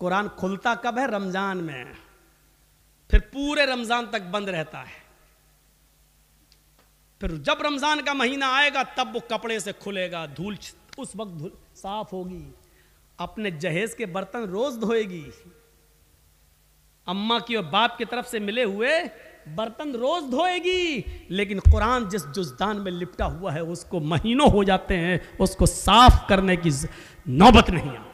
कुरान खुलता कब है? रमज़ान में। फिर पूरे रमज़ान तक बंद रहता है। फिर जब रमज़ान का महीना आएगा, तब वो कपड़े से खुलेगा। धूल उस वक्त धूल साफ़ होगी। अपने जहेज के बर्तन रोज धोएगी। अम्मा की और बाप की तरफ़ से मिले हुए बर्तन रोज धोएगी। लेकिन कुरान जिस जुजदान में लिपटा हुआ है, उसको महीनों हो जाते हैं। उसको साफ़ करने की नौबत नहीं आती।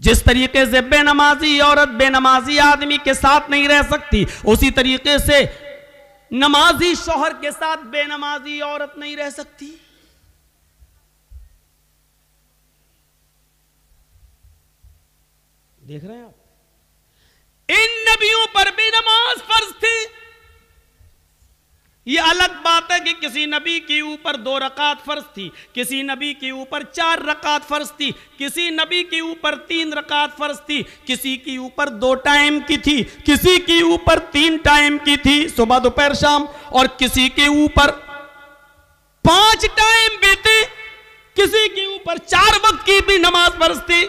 जिस तरीके से बेनमाजी औरत बेनमाजी आदमी के साथ नहीं रह सकती, उसी तरीके से नमाजी शोहर के साथ बेनमाजी औरत नहीं रह सकती। देख रहे हैं आप? इन नबियों पर भी नमाज़ फ़र्ज़ थी। ये अलग बात है कि किसी नबी के ऊपर दो रकात फ़र्ज़ थी, किसी नबी के ऊपर चार रकात फ़र्ज़ थी, किसी नबी के ऊपर तीन रकात फ़र्ज़ थी, किसी के ऊपर दो टाइम की थी, किसी के ऊपर तीन टाइम की थी सुबह, दोपहर, शाम, और किसी के ऊपर पाँच टाइम भी थी, किसी के ऊपर चार वक्त की भी नमाज़ फ़र्ज़ थी।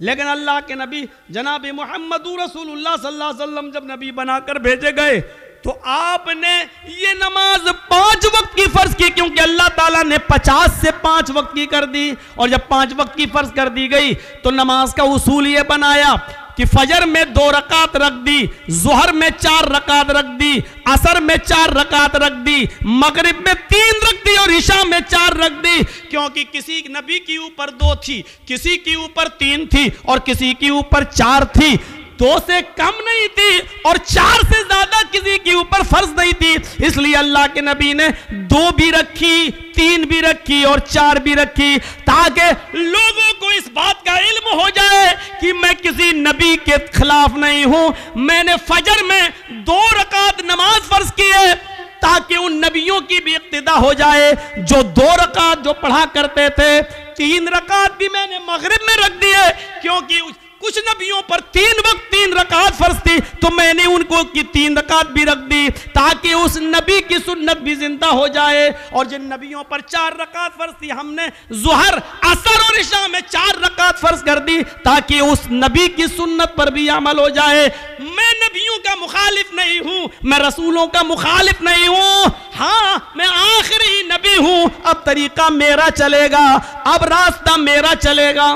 लेकिन अल्लाह के नबी जनाब मोहम्मद रसूलुल्लाह सल्लल्लाहु अलैहि वसल्लम जब नबी बनाकर भेजे गए तो आपने ये नमाज़ पाँच वक्त की फ़र्ज़ की, क्योंकि अल्लाह ताला ने पचास से पाँच वक्त की कर दी, और जब पाँच वक्त की फ़र्ज़ कर दी गई तो नमाज़ का उसूल ये बनाया कि फजर में दो रकात रख दी, जोहर में चार रकात रख दी, असर में चार रकात रख दी, मगरिब में तीन रख दी, और ईशा में चार रख दी, क्योंकि किसी नबी के ऊपर दो थी, किसी के ऊपर तीन थी, और किसी के ऊपर चार थी। दो से कम नहीं थी और चार से ज़्यादा किसी के ऊपर फ़र्ज़ नहीं थी। इसलिए अल्लाह के नबी ने दो भी रखी, तीन भी रखी और चार भी रखी ताकि लोगों को इस बात का इल्म हो जाए कि मैं किसी नबी के खिलाफ नहीं हूँ। मैंने फजर में दो रकात नमाज़ फ़र्ज़ की है ताकि उन नबियों की भी इब्तदा हो जाए। जो दो रकात जो पढ़ा करते थे, तीन रकात भी मैंने मगरिब में रख दिए, क्योंकि कुछ नबियों पर तीन वक्त, तीन रकात फ़र्ज़ थी तो मैंने उनको की तीन रकात भी रख दी, ताकि उस नबी की सुन्नत भी ज़िंदा हो जाए। और जिन नबियों पर चार रकात फ़र्ज़ थी, हमने जुहर, असर और ईशा में चार रकात फ़र्ज़ कर दी, ताकि उस नबी की सुन्नत पर भी अमल हो जाए। मैं नबियों का मुखालिफ नहीं हूँ, मैं रसूलों का मुखालिफ नहीं हूँ। हाँ मैं आखिरी नबी हूँ, अब तरीका मेरा चलेगा, अब रास्ता मेरा चलेगा।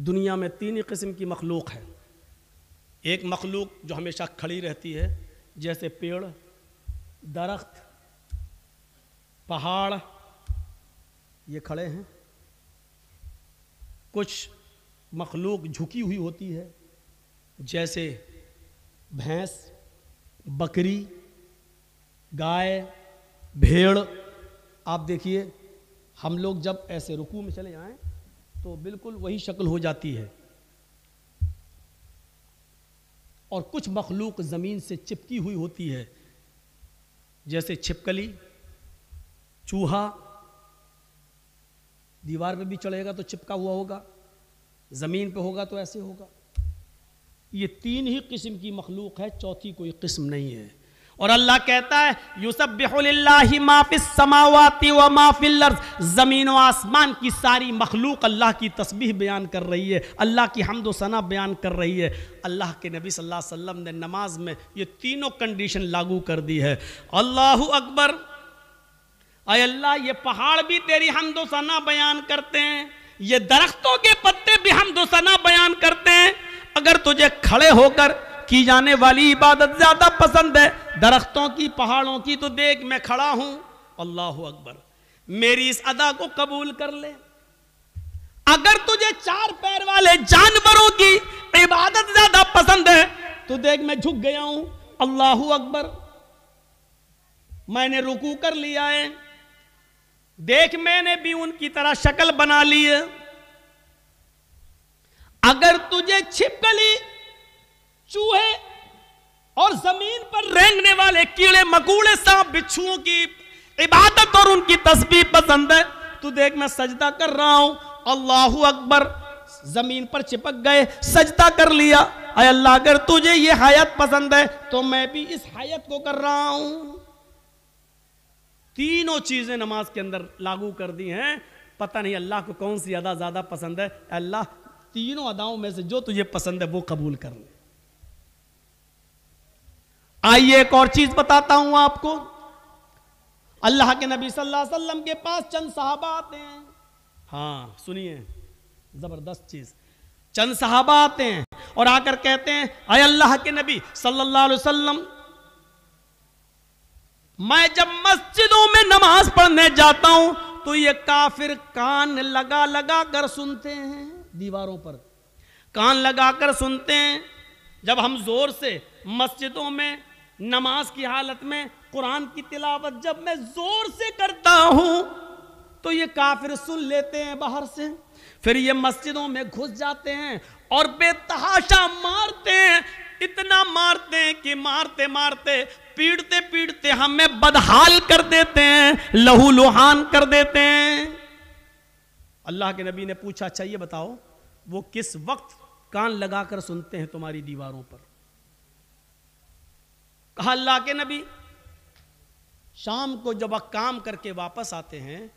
दुनिया में तीन ही किस्म की मखलूक है। एक मखलूक जो हमेशा खड़ी रहती है, जैसे पेड़, दरख्त, पहाड़, ये खड़े हैं। कुछ मखलूक झुकी हुई होती है, जैसे भैंस, बकरी, गाय, भेड़। आप देखिए, हम लोग जब ऐसे रुकू में चले जाएँ तो बिल्कुल वही शक्ल हो जाती है। और कुछ मखलूक ज़मीन से चिपकी हुई होती है, जैसे छिपकली, चूहा, दीवार पे भी चढ़ेगा तो चिपका हुआ होगा, ज़मीन पे होगा तो ऐसे होगा। ये तीन ही किस्म की मखलूक है, चौथी कोई किस्म नहीं है। और अल्लाह कहता है यूसफ समावाती व माफिल ज़मीन व आसमान की सारी मखलूक अल्लाह की तस्बीह बयान कर रही है, अल्लाह की हमदो सना बयान कर रही है। अल्लाह के नबी सल्लल्लाहु अलैहि वसल्लम ने नमाज़ में ये तीनों कंडीशन लागू कर दी है। अल्लाह अकबर, अय अल्लाह, ये पहाड़ भी तेरी हमदो सना बयान करते हैं, ये दरख्तों के पत्ते भी हमदो सना बयान करते हैं। अगर तुझे खड़े होकर की जाने वाली इबादत ज़्यादा पसंद है। दरख्तों की, पहाड़ों की तो देख मैं खड़ा हूँ। अल्लाह अकबर। मेरी इस अदा को कबूल कर ले। अगर तुझे चार पैर वाले जानवरों की इबादत ज़्यादा पसंद है तो देख मैं झुक गया हूँ। अल्लाह अकबर। मैंने रुकू कर लिया है। देख मैंने भी उनकी तरह शक्ल बना ली है। अगर तुझे छिपकली चूहे और ज़मीन पर रेंगने वाले कीड़े मकूड़े सांप बिच्छुओं की इबादत और उनकी तस्वीर पसंद है। तू देख, मैं सजदा कर रहा हूँ। अल्लाह अकबर। ज़मीन पर चिपक गए, सजदा कर लिया। अल्लाह, अगर तुझे ये हयात पसंद है तो मैं भी इस हयात को कर रहा हूँ। तीनों चीज़ें नमाज़ के अंदर लागू कर दी हैं। पता नहीं अल्लाह को कौन सी अदा ज़्यादा पसंद है। अल्लाह, तीनों अदाओं में से जो तुझे पसंद है, वो कबूल कर ले। आइए एक और चीज़ बताता हूँ आपको। अल्लाह के नबी सल्लल्लाहु अलैहि वसल्लम के पास चंद साहबा आते हैं। हाँ सुनिए, ज़बरदस्त चीज़। चंद साहबा आते हैं और आकर कहते हैं, अय अल्लाह के नबी सल्लल्लाहु अलैहि वसल्लम, मैं जब मस्जिदों में नमाज़ पढ़ने जाता हूँ तो ये काफिर कान लगा लगा कर सुनते हैं दीवारों पर। कान लगा कर सुनते हैं जब हम ज़ोर से मस्जिदों में नमाज़ की हालत में कुरान की तिलावत जब मैं ज़ोर से करता हूँ तो ये काफिर सुन लेते हैं बाहर से। फिर ये मस्जिदों में घुस जाते हैं और बेतहाशा मारते हैं। इतना मारते हैं कि मारते मारते पीड़ते पीड़ते हमें बदहाल कर देते हैं, लहू लुहान कर देते हैं। अल्लाह के नबी ने पूछा अच्छा ये बताओ, वो किस वक्त कान लगाकर सुनते हैं तुम्हारी दीवारों पर? कहा अल्लाह के नबी। शाम को जब काम करके वापस आते हैं,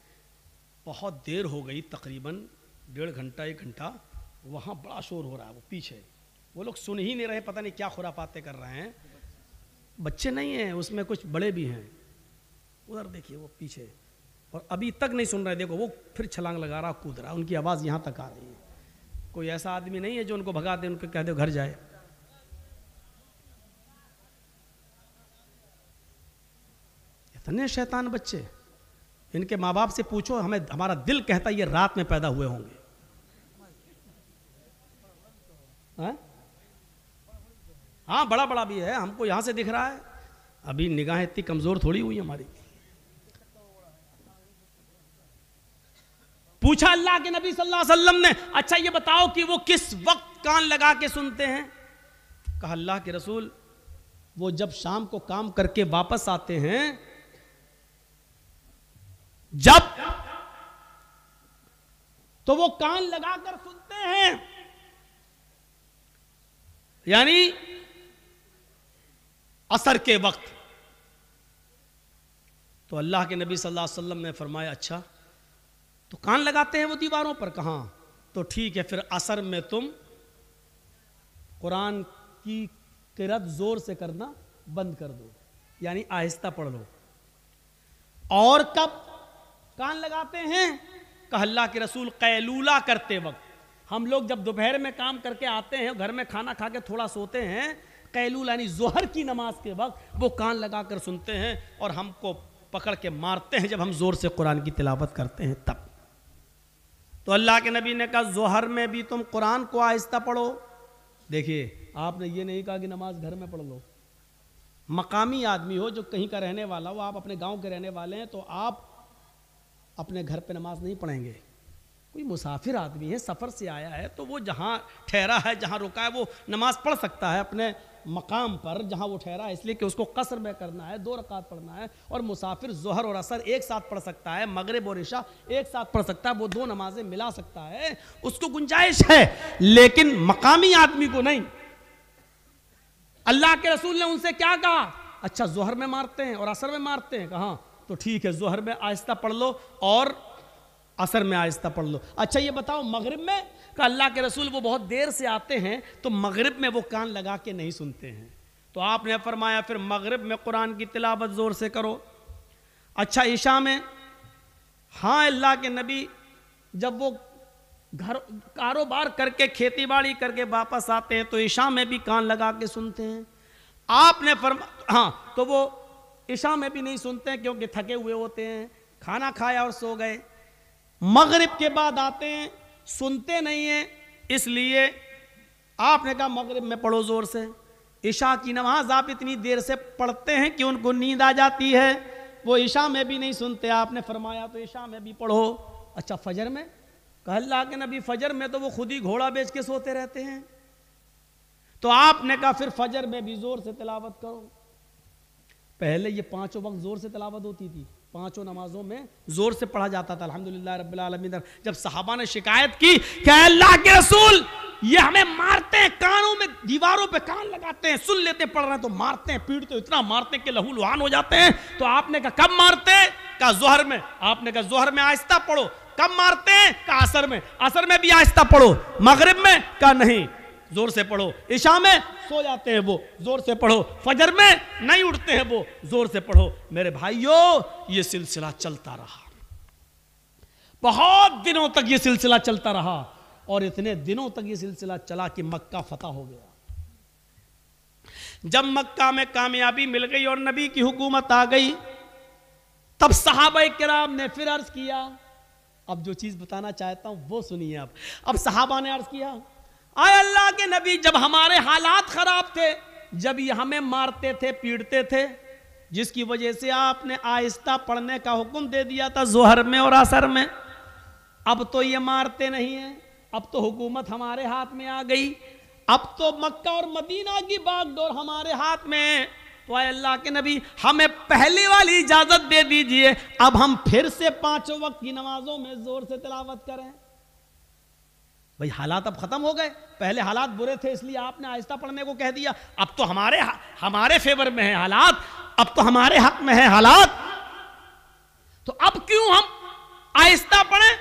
बहुत देर हो गई, तकरीबन डेढ़ घंटा, एक घंटा, वहाँ बड़ा शोर हो रहा है, वो पीछे। वो लोग सुन ही नहीं रहे, पता नहीं क्या खुरापाते कर रहे हैं। बच्चे नहीं हैं, उसमें कुछ बड़े भी हैं। उधर देखिए, वो पीछे। और अभी तक नहीं सुन रहे, देखो, वो फिर छलांग लगा रहा, कूद रहा, उनकी आवाज़ यहाँ तक आ रही है। कोई ऐसा आदमी नहीं है जो उनको भगा दे, उनको कह दे, घर जाए। इतने शैतान बच्चे। इनके माँ बाप से पूछो, हमें, हमारा दिल कहता ये रात में पैदा हुए होंगे। हाँ? हाँ बड़ा बड़ा भी है, हमको यहाँ से दिख रहा है। अभी निगाह इतनी कमज़ोर थोड़ी हुई हमारी। पूछा अल्लाह के नबी सल्लल्लाहु अलैहि वसल्लम ने अच्छा ये बताओ कि वो किस वक्त कान लगा के सुनते हैं? कहा, अल्लाह के रसूल, वो जब शाम को काम करके वापस आते हैं जब। तो वो कान लगाकर सुनते हैं। यानी असर के वक्त। तो अल्लाह के नबी सल्लल्लाहु अलैहि वसल्लम ने फरमाया अच्छा तो कान लगाते हैं वो दीवारों पर? कहा तो ठीक है, फिर असर में तुम कुरान की किरत ज़ोर से करना बंद कर दो, यानी आहिस्ता पढ़ लो। और कब? कान लगाते हैं, कहा अल्लाह के रसूल कैलूला करते वक्त। हम लोग जब दोपहर में काम करके आते हैं, घर में खाना खा के थोड़ा सोते हैं, कैलूल यानी जोहर की नमाज़ के वक्त वो कान लगा कर सुनते हैं और हमको पकड़ के मारते हैं जब हम ज़ोर से कुरान की तिलावत करते हैं तब। तो अल्लाह के नबी ने कहा, जोहर में भी तुम कुरान को आहिस्ता पढ़ो। देखिए, आपने ये नहीं कहा कि नमाज़ घर में पढ़ लो। मकामी आदमी हो जो कहीं का रहने वाला हो, आप अपने गाँव के रहने वाले हैं तो आप अपने घर पे नमाज़ नहीं पढ़ेंगे। कोई मुसाफिर आदमी है, सफ़र से आया है तो वो जहाँ ठहरा है, जहाँ रुका है, वो नमाज़ पढ़ सकता है अपने मकाम पर, जहाँ वो ठहरा है, इसलिए कि उसको कसर में करना है, दो रकात पढ़ना है, और मुसाफिर जहर और असर एक साथ पढ़ सकता है, मगरब और ईशा एक साथ पढ़ सकता है, वो दो नमाजें मिला सकता है, उसको गुंजाइश है, लेकिन मकामी आदमी को नहीं। अल्लाह के रसूल ने उनसे क्या कहा? अच्छा जहर में मारते हैं और असर में मारते हैं, कहा तो ठीक है, जोहर में आहिस्ता पढ़ लो और असर में आहिस्ता पढ़ लो। अच्छा ये बताओ, मगरिब में, का अल्लाह के रसूल वो बहुत देर से आते हैं तो मगरिब में वो कान लगा के नहीं सुनते हैं। तो आपने फरमाया, फिर मगरिब में कुरान की तिलावत ज़ोर से करो। अच्छा ईशा में हाँ अल्लाह के नबी, जब वो घर, कारोबार करके खेती बाड़ी करके वापस आते हैं तो ईशा में भी कान लगा के सुनते हैं। आपने फरमा हाँ तो वो ईशा में भी नहीं सुनते क्योंकि थके हुए होते हैं। खाना खाया और सो गए। मगरिब के बाद आते हैं, सुनते नहीं हैं, इसलिए आपने कहा मगरिब में पढ़ो ज़ोर से। ईशा की नमाज़ आप इतनी देर से पढ़ते हैं कि उनको नींद आ जाती है। वो ईशा में भी नहीं सुनते, आपने फरमाया तो ईशा में भी पढ़ो। अच्छा फजर में? कह अल्लाह के नबी, फजर में तो वो खुद ही घोड़ा बेच के सोते रहते हैं। तो आपने कहा फिर फजर में भी ज़ोर से तिलावत करो। पहले ये पाँचों वक्त ज़ोर से तिलावत होती थी, पाँचों नमाजों में ज़ोर से पढ़ा जाता था, अल्हम्दुलिल्लाह रब्बिल आलमीन। जब सहाबा ने शिकायत की कि अल्लाह के रसूल, ये हमें मारते हैं, कानों में, दीवारों पे कान लगाते हैं, सुन लेते पढ़ रहे हैं तो मारते हैं पीड़ते इतना मारते हैं कि लहू लुहान हो जाते हैं। तो आपने कहा, कब मारते हैं? कहा, जोहर में। आपने कहा, जोहर में आहिस्ता पढ़ो। कब मारते हैं? कहा, असर में। असर में भी आहिस्ता पढ़ो। मगरिब में? कहा, नहीं। ज़ोर से पढ़ो। ईशा में सो जाते हैं वो। ज़ोर से पढ़ो। फजर में नहीं उठते हैं वो। ज़ोर से पढ़ो। मेरे भाइयों, ये सिलसिला चलता रहा। बहुत दिनों तक ये सिलसिला चलता रहा और इतने दिनों तक ये सिलसिला चला कि मक्का फतह हो गया। जब मक्का में कामयाबी मिल गई और नबी की हुकूमत आ गई, तब साहब कराम ने फिर अर्ज़ किया। अब जो चीज़ बताना चाहता हूँ, वो सुनिए अब अब साहबा ने अर्ज़ किया आए अल्लाह के नबी, जब हमारे हालात खराब थे, जब ये हमें मारते थे, पीटते थे, जिसकी वजह से आपने आहिस्ता पढ़ने का हुक्म दे दिया था जोहर में और असर में, अब तो ये मारते नहीं है। अब तो हुकूमत हमारे हाथ में आ गई। अब तो मक्का और मदीना की बागडोर हमारे हाथ में है। तो आए अल्लाह के नबी, हमें पहले वाली इजाज़त दे दीजिए, अब हम फिर से पाँचों वक्त की नमाजों में ज़ोर से तिलावत करें। भाई हालात अब खत्म हो गए। पहले हालात बुरे थे, इसलिए आपने आहिस्ता पढ़ने को कह दिया। अब तो हमारे हमारे फेवर में है हालात। अब तो हमारे हक में है हालात। तो अब क्यों हम आहिस्ता पढ़ें?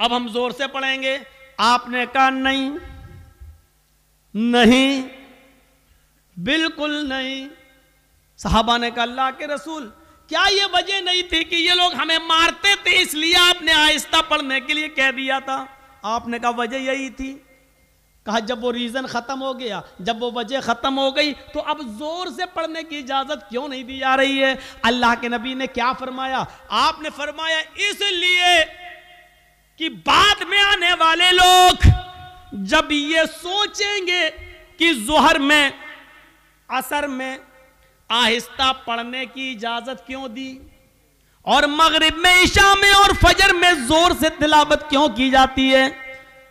अब हम ज़ोर से पढ़ेंगे। आपने कहा, नहीं। नहीं। बिल्कुल नहीं। साहबा ने कहा, अल्लाह के रसूल, क्या ये वजह नहीं थी कि ये लोग हमें मारते थे, इसलिए आपने आहिस्ता पढ़ने के लिए कह दिया था? आपने कहा वजह यही थी। कहा जब वो रीजन खत्म हो गया, जब वो वजह खत्म हो गई तो अब ज़ोर से पढ़ने की इजाज़त क्यों नहीं दी जा रही है? अल्लाह के नबी ने क्या फरमाया? आपने फरमाया, इसलिए कि बाद में आने वाले लोग जब ये सोचेंगे कि जोहर में, असर में आहिस्ता पढ़ने की इजाज़त क्यों दी? और मगरिब में ईशा में और फजर में ज़ोर से तिलावत क्यों की जाती है?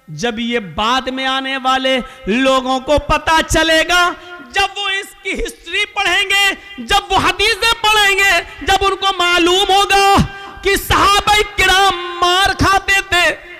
जब ये बाद में आने वाले लोगों को पता चलेगा, जब वो इसकी हिस्ट्री पढ़ेंगे, जब वो हदीसें पढ़ेंगे, जब उनको मालूम होगा कि साहब किराम मार खाते थे।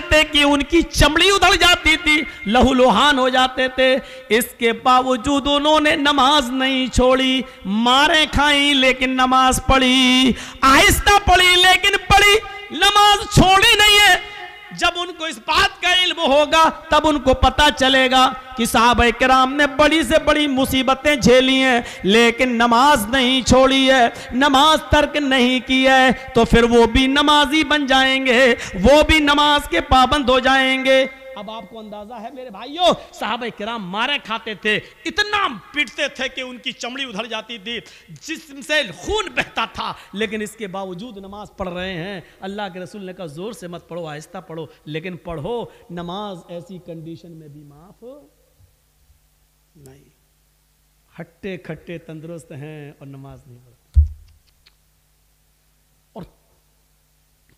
थे कि उनकी चमड़ी उधड़ जाती थी, लहू लहूलुहान हो जाते थे। इसके बावजूद उन्होंने नमाज़ नहीं छोड़ी, मारे खाई, लेकिन नमाज़ पढ़ी। आहिस्ता पढ़ी, लेकिन पढ़ी। नमाज़ छोड़ी नहीं है। जब उनको इस बात का इल्म होगा, तब उनको पता चलेगा कि साहब कराम ने बड़ी से बड़ी मुसीबतें झेली हैं, लेकिन नमाज़ नहीं छोड़ी है, नमाज़ तर्क नहीं की है तो फिर वो भी नमाजी बन जाएँगे, वो भी नमाज़ के पाबंद हो जाएँगे। अब आपको अंदाज़ा है, मेरे भाइयों साहब किराम मारे खाते थे, इतना पीटते थे कि उनकी चमड़ी उधर जाती थी, जिससे खून बहता था। लेकिन इसके बावजूद नमाज़ पढ़ रहे हैं। अल्लाह के रसूल ने कहा, ज़ोर से मत पढ़ो, आहिस्ता पढ़ो, लेकिन पढ़ो, नमाज़ ऐसी कंडीशन में भी माफ़ नहीं। हट्टे खट्टे तंदुरुस्त हैं और नमाज़ नहीं पढ़ते। और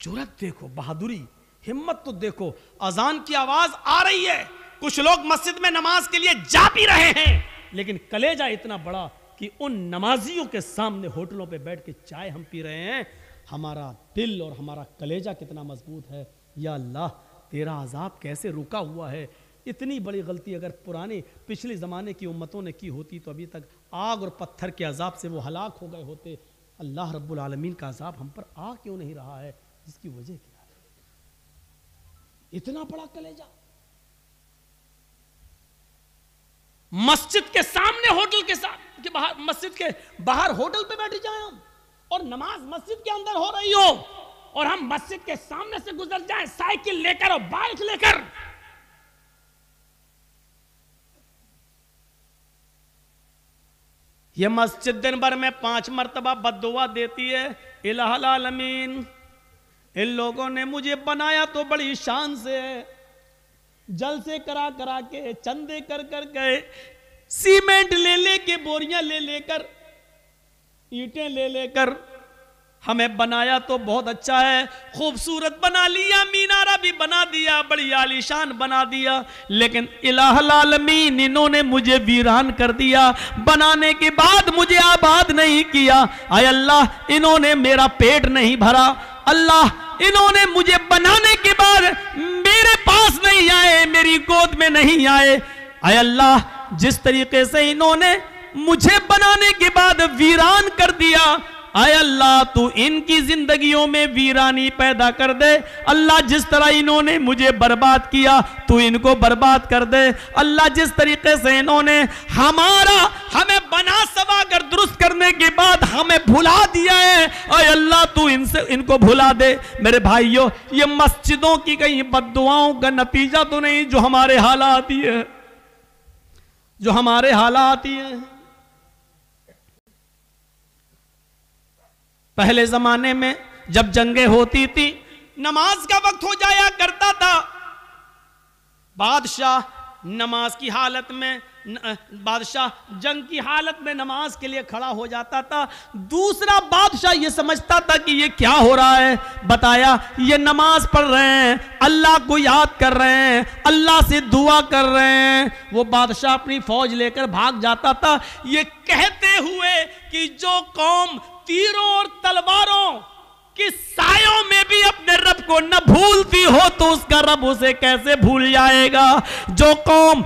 ज़रूरत देखो, बहादुरी। हिम्मत तो देखो, अजान की आवाज़ आ रही है। कुछ लोग मस्जिद में नमाज़ के लिए जा भी रहे हैं। लेकिन कलेजा इतना बड़ा कि उन नमाजियों के सामने होटलों पे बैठ के चाय हम पी रहे हैं। हमारा दिल और हमारा कलेजा कितना मज़बूत है। या अल्लाह, तेरा अजाब कैसे रुका हुआ है? इतनी बड़ी गलती अगर पुराने, पिछले ज़माने की उम्मतों ने की होती तो अभी तक आग और पत्थर के अजाब से वो हलाक हो गए होते। अल्लाह रब्बुल आलमीन का अजाब हम पर आ क्यों नहीं रहा है? जिसकी वजह क्या इतना बड़ा कलेजा। मस्जिद के सामने होटल के साथ के बाहर, मस्जिद के बाहर होटल पे बैठ जाए हम, और नमाज़ मस्जिद के अंदर हो रही हो, और हम मस्जिद के सामने से गुजर जाए, साइकिल लेकर और बाइक लेकर। यह मस्जिद दिन भर में पाँच मरतबा बदुआ देती है इलामीन इन लोगों ने मुझे बनाया तो बड़ी शान से। जल से करा करा के, चंदे कर कर गए। सीमेंट ले ले के बोरियाँ ले लेकर, ईटें ले लेकर। हमें बनाया तो बहुत अच्छा है। खूबसूरत बना लिया, मीनारा भी बना दिया, बड़ी आलीशान बना दिया। लेकिन इलामीन इन्होंने मुझे वीरान कर दिया। बनाने के बाद मुझे आबाद नहीं किया। आय अल्लाह, इन्होंने मेरा पेट नहीं भरा। अल्लाह, इन्होंने मुझे बनाने के बाद मेरे पास नहीं आए, मेरी गोद में नहीं आए। अय अल्लाह, जिस तरीके से इन्होंने मुझे बनाने के बाद वीरान कर दिया आय अल्लाह, तू इनकी जिंदगियों में वीरानी पैदा कर दे। अल्लाह, जिस तरह इन्होंने मुझे बर्बाद किया, तू इनको बर्बाद कर दे। अल्लाह, जिस तरीके से इन्होंने हमारा, हमें बना सवा कर दुरुस्त करने के बाद हमें भुला दिया है आय अल्लाह, तू इनसे, इनको भुला दे। मेरे भाइयों, ये मस्जिदों की कहीं बदुआओं का नतीजा तो नहीं जो हमारे हालात ही है। जो हमारे हालात ही है। पहले जमाने में जब जंगे होती थी, नमाज़ का वक्त हो जाया करता था। बादशाह नमाज़ की हालत में बादशाह जंग की हालत में नमाज़ के लिए खड़ा हो जाता था। दूसरा बादशाह ये समझता था कि ये क्या हो रहा है? बताया, ये नमाज़ पढ़ रहे हैं, अल्लाह को याद कर रहे हैं, अल्लाह से दुआ कर रहे हैं। वो बादशाह अपनी फौज लेकर भाग जाता था। ये कहते हुए कि जो कौम तीरों और तलवारों कि सायों में भी अपने रब को न भूलती हो तो उसका रब उसे कैसे भूल जाएगा? जो कौम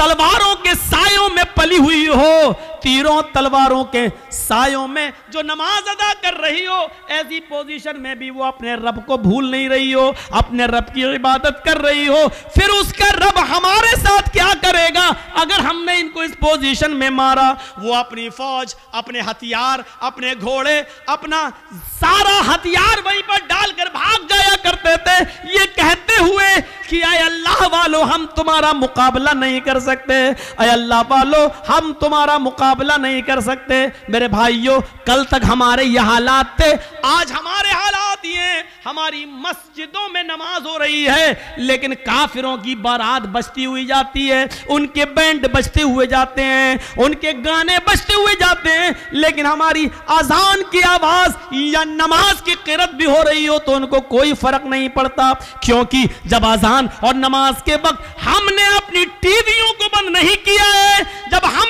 तलवारों के सायों में पली हुई हो तीरों तलवारों के सायों में जो नमाज़ अदा कर रही हो, ऐसी पोजीशन में भी वो अपने रब को भूल नहीं रही हो, अपने रब की इबादत कर रही हो, फिर उसका रब हमारे साथ क्या करेगा? अगर हमने इनको इस पोजीशन में मारा, वो अपनी फौज, अपने हथियार, अपने घोड़े, अपना सारा हथियार वहीं पर डालकर भाग जाया करते थे। ये कहते हुए कि आए अल्लाह वालों, हम तुम्हारा मुकाबला नहीं कर सकते। अय अल्लाह वालो, हम तुम्हारा मुकाबला नहीं कर सकते। मेरे भाइयों, कल तक हमारे ये हालात थे। आज हमारे हालात ये हमारी मस्जिदों में नमाज़ हो रही है, लेकिन काफिरों की बारात बजती हुई जाती है। उनके बैंड बजते हुए जाते हैं, उनके गाने बजते हुए जाते हैं, लेकिन हमारी अजान की आवाज़ या नमाज़ की किरत भी हो रही हो तो उनको कोई फ़र्क नहीं पड़ता, क्योंकि जब आजान और नमाज़ के वक्त हमने अपनी टीवियों को बंद नहीं किया है, जब हमने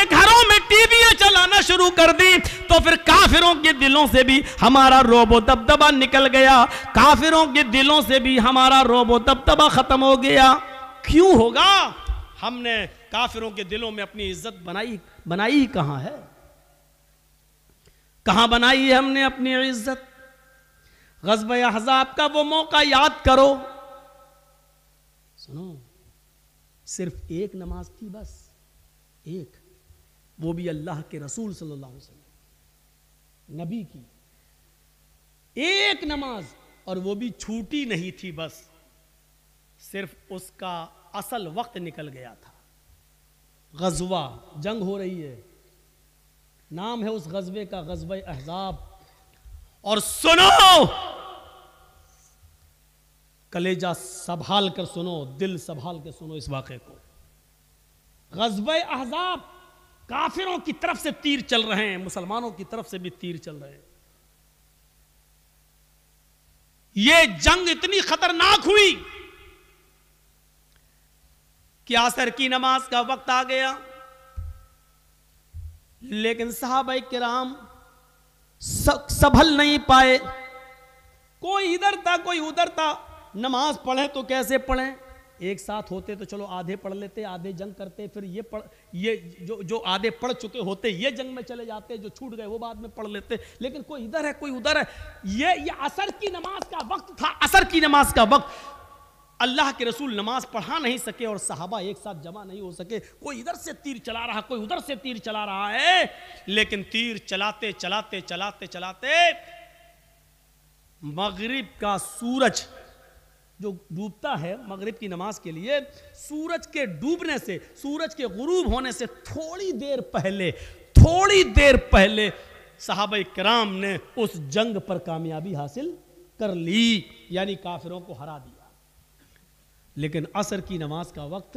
अपने घरों में टीवियाँ चलाना शुरू कर दी तो फिर काफिरों के दिलों से भी हमारा रोबो दबदबा निकल गया। काफिरों के दिलों से भी हमारा रोबो दबदबा खत्म हो गया। क्यों होगा? हमने काफिरों के दिलों में अपनी इज़्ज़त बनाई बनाई कहाँ है? कहाँ बनाई है हमने अपनी इज़्ज़त? गजब हजाब का वो मौका याद करो। सुनो, सिर्फ़ एक नमाज़ थी बस, एक। वो भी अल्लाह के रसूल सल्लल्लाहु अलैहि वसल्लम नबी की। एक नमाज़, और वो भी छूटी नहीं थी बस, सिर्फ़ उसका असल वक्त निकल गया था। गजवा, जंग हो रही है। नाम है उस गजबे का गजब अहजाब। और सुनो! कलेजा संभाल कर सुनो, दिल संभाल कर सुनो इस वाक़े को। गजब अहजाब काफिरों की तरफ़ से तीर चल रहे हैं, मुसलमानों की तरफ़ से भी तीर चल रहे हैं। ये जंग इतनी खतरनाक हुई कि आसर की नमाज़ का वक्त आ गया, लेकिन साहब किराम संभल नहीं पाए। कोई इधर था, कोई उधर था, नमाज़ पढ़े तो कैसे पढ़ें? एक साथ होते तो चलो आधे पढ़ लेते, आधे जंग करते, फिर ये पढ़, ये जो जो आधे पढ़ चुके होते, ये जंग में चले जाते, जो छूट गए वो बाद में पढ़ लेते। लेकिन कोई इधर है, कोई उधर है। ये ये असर की नमाज़ का वक्त था, असर की नमाज़ का वक्त। अल्लाह के रसूल नमाज़ पढ़ा नहीं सके और साहबा एक साथ जमा नहीं हो सके। कोई इधर से तीर चला रहा, कोई उधर से तीर चला रहा है। लेकिन तीर चलाते चलाते चलाते चलाते मगरिब का सूरज जो डूबता है मगरिब की नमाज़ के लिए, सूरज के डूबने से, सूरज के गुरूब होने से थोड़ी देर पहले, थोड़ी देर पहले साहब कराम ने उस जंग पर कामयाबी हासिल कर ली, यानी काफिरों को हरा दिया। लेकिन असर की नमाज़ का वक्त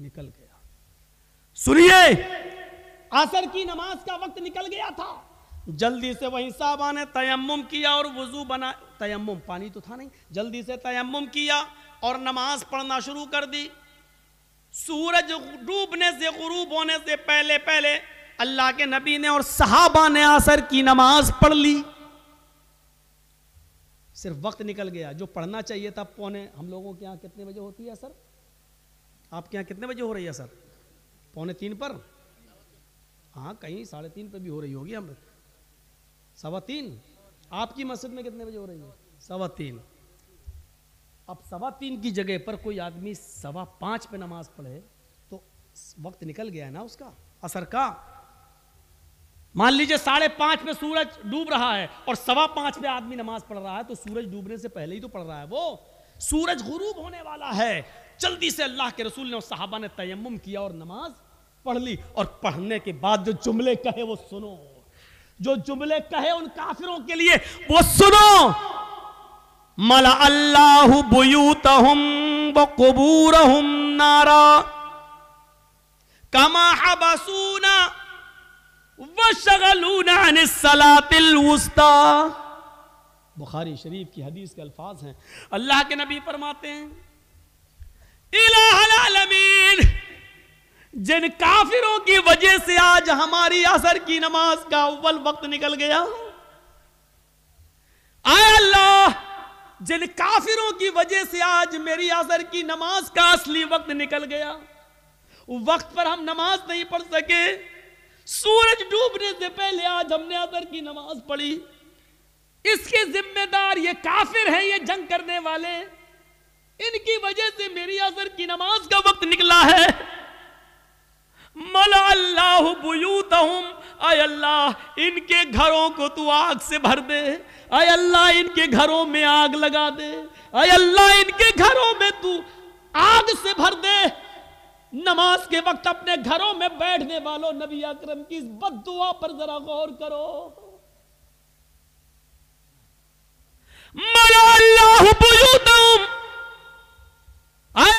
निकल गया। सुनिए, असर की नमाज़ का वक्त निकल गया था। जल्दी से वही साहबा ने तयम किया और वज़ू बना तयम्मुम, पानी तो था नहीं। जल्दी से तयम्मुम किया और नमाज़ पढ़ना शुरू कर दी। सूरज डूबने से, गुरूब होने से पहले पहले अल्लाह के नबी ने और सहाबा ने असर की नमाज़ पढ़ ली। सिर्फ़ वक्त निकल गया, जो पढ़ना चाहिए था पौने। हम लोगों के यहाँ कितने बजे होती है सर आपके यहाँ कितने बजे हो रही है सर पौने तीन पर? हाँ कहीं साढ़े तीन पर भी हो रही होगी, हम सवा तीन। आपकी मस्जिद में कितने बजे हो रही है? सवा तीन। अब सवा तीन की जगह पर कोई आदमी सवा पाँच पे नमाज़ पढ़े तो वक्त निकल गया है ना उसका। असर का? मान लीजिए साढ़े पाँच में सूरज डूब रहा है और सवा पाँच में आदमी नमाज़ पढ़ रहा है तो सूरज डूबने से पहले ही तो पढ़ रहा है वो। सूरज गुरूब होने वाला है। जल्दी से अल्लाह के रसूल ने और साहबा ने तयम किया और नमाज़ पढ़ ली और पढ़ने के बाद जो जुमले कहे वो सुनो। जो जुमले कहे उन काफिरों के लिए, वो सुनो। मल अल्लाह बुयूतहुम व कुबूरहुम नारा। कमा हबसूना व शगलूना सलातिल बुखारी शरीफ की हदीस के अल्फाज हैं। अल्लाह के नबी फरमाते हैं इलामीन जिन काफिरों की वजह से आज हमारी असर की नमाज़ का अव्वल वक्त निकल गया। आय अल्लाह, जिन काफिरों की वजह से आज मेरी असर की नमाज़ का असली वक्त निकल गया। वक्त पर हम नमाज़ नहीं पढ़ सके। सूरज डूबने से पहले आज हमने असर की नमाज़ पढ़ी। इसके जिम्मेदार ये काफिर हैं, ये जंग करने वाले। इनकी वजह से मेरी असर की नमाज़ का वक्त निकला है। मला अल्लाह बुयूतहुम। आय अल्लाह, इनके घरों को तू आग से भर दे। आय अल्लाह, इनके घरों में आग लगा दे। आय अल्लाह, इनके घरों में तू आग से भर दे। नमाज़ के वक्त अपने घरों में बैठने वालों, नबी अकरम की इस बदुआ पर जरा गौर करो। मला अल्लाह बुयूतहुम।